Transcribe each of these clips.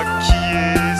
aqui.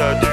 so